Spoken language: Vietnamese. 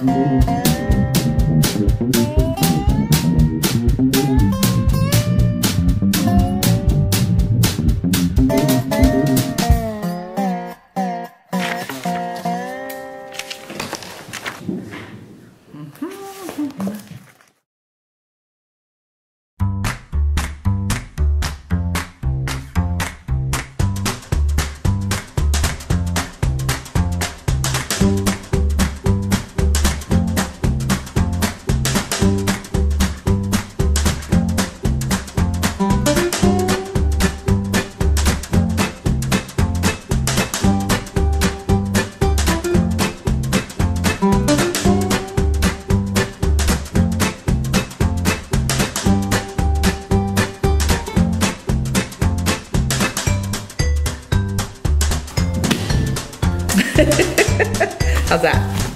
Mm-hmm. How's that?